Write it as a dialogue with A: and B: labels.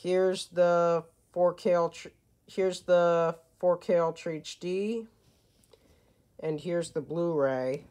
A: Here's the 4K Ultra, here's the 4K Ultra HD, and here's the Blu-ray.